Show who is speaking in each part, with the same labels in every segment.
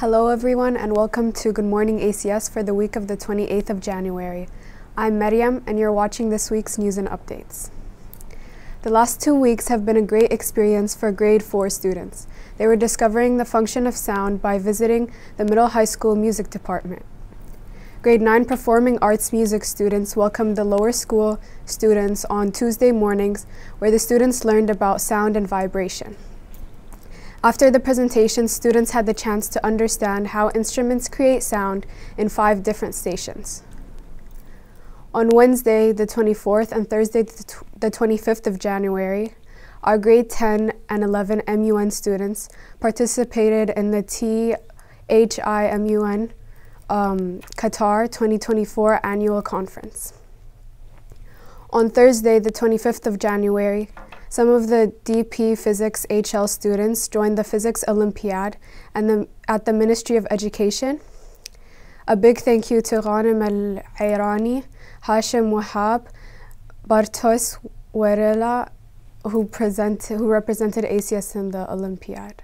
Speaker 1: Hello, everyone, and welcome to Good Morning ACS for the week of the 28th of January. I'm Maryam, and you're watching this week's news and updates. The last two weeks have been a great experience for grade 4 students. They were discovering the function of sound by visiting the middle high school music department. Grade 9 performing arts music students welcomed the lower school students on Tuesday mornings, where the students learned about sound and vibration. After the presentation, students had the chance to understand how instruments create sound in five different stations. On Wednesday, the 24th, and Thursday, the 25th of January, our grade 10 and 11 MUN students participated in the THIMUN um, Qatar 2024 annual conference. On Thursday, the 25th of January, some of the DP Physics HL students joined the Physics Olympiad and the, at the Ministry of Education. A big thank you to Ghanem Al-Irani, Hashim Wahab, Bartos Warela, who, who represented ACS in the Olympiad.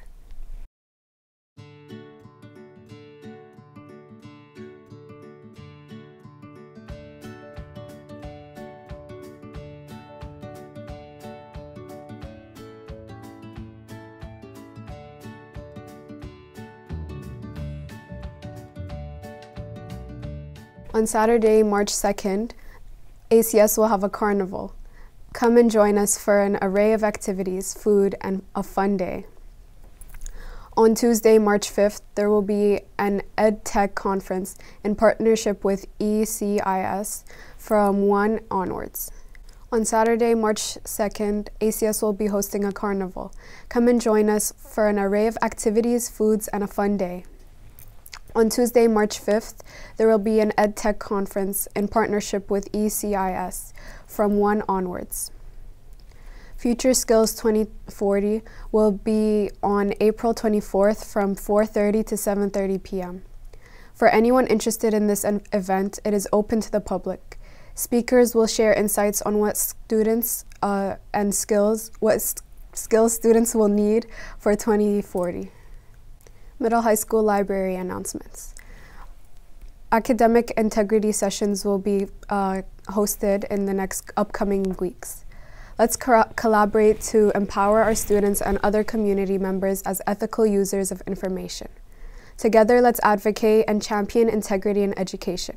Speaker 1: On Saturday, March 2nd, ACS will have a carnival. Come and join us for an array of activities, food, and a fun day. On Tuesday, March 5th, there will be an EdTech conference in partnership with ECIS from 1 onwards. On Saturday, March 2nd, ACS will be hosting a carnival. Come and join us for an array of activities, foods, and a fun day. On Tuesday, March 5th, there will be an EdTech conference in partnership with ECIS from 1 onwards. Future Skills 2040 will be on April 24th from 4.30 to 7.30 p.m. For anyone interested in this event, it is open to the public. Speakers will share insights on what students uh, and skills, what skills students will need for 2040 middle high school library announcements. Academic integrity sessions will be uh, hosted in the next upcoming weeks. Let's co collaborate to empower our students and other community members as ethical users of information. Together, let's advocate and champion integrity in education.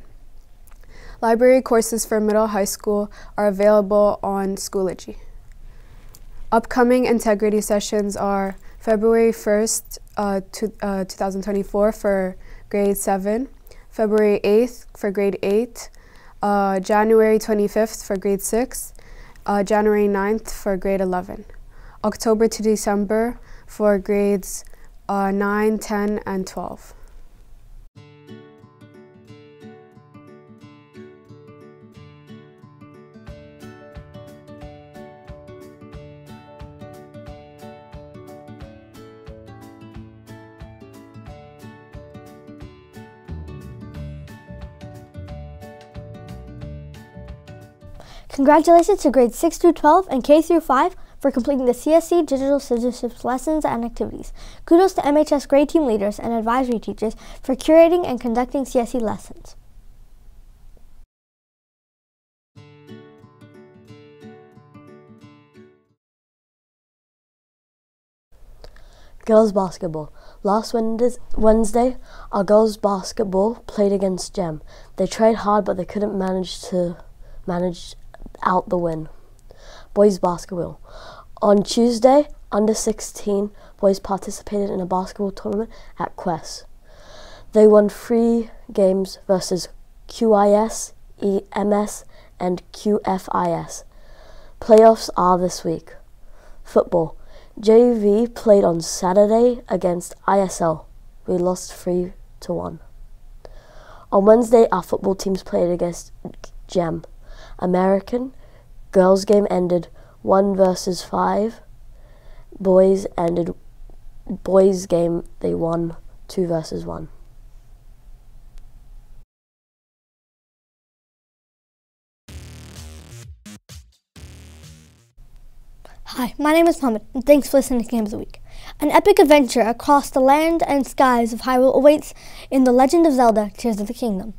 Speaker 1: Library courses for middle high school are available on Schoology. Upcoming integrity sessions are February 1st, uh, to, uh, 2024 for grade 7, February 8th for grade 8, uh, January 25th for grade 6, uh, January 9th for grade 11, October to December for grades uh, 9, 10, and 12.
Speaker 2: Congratulations to grades 6 through 12 and K through 5 for completing the CSC Digital Citizenship lessons and activities. Kudos to MHS grade team leaders and advisory teachers for curating and conducting CSC lessons.
Speaker 3: Girls basketball. Last Wednesday, our girls basketball played against Gem. They tried hard, but they couldn't manage to manage out the win. Boys basketball. On Tuesday, under 16 boys participated in a basketball tournament at Quest. They won three games versus QIS, EMS, and QFIS. Playoffs are this week. Football. JV played on Saturday against ISL. We lost 3 to 1. On Wednesday, our football teams played against GEM. American. Girls game ended 1 versus 5. Boys ended boys game they won 2 versus 1.
Speaker 2: Hi, my name is Mohammed, and thanks for listening to Game of the Week. An epic adventure across the land and skies of Hyrule awaits in The Legend of Zelda Tears of the Kingdom.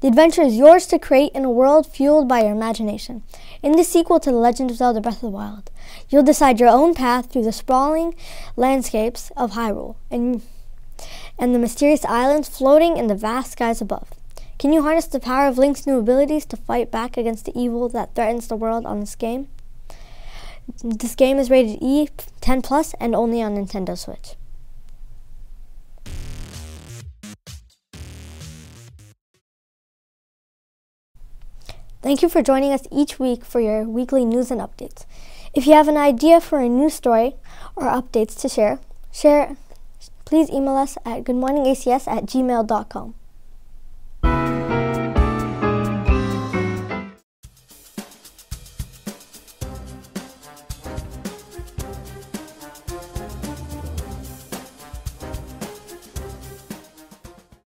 Speaker 2: The adventure is yours to create in a world fueled by your imagination. In the sequel to The Legend of Zelda Breath of the Wild, you'll decide your own path through the sprawling landscapes of Hyrule and, and the mysterious islands floating in the vast skies above. Can you harness the power of Link's new abilities to fight back against the evil that threatens the world on this game? This game is rated E 10 plus and only on Nintendo Switch. Thank you for joining us each week for your weekly news and updates. If you have an idea for a news story or updates to share, share please email us at goodmorningacs at gmail.com.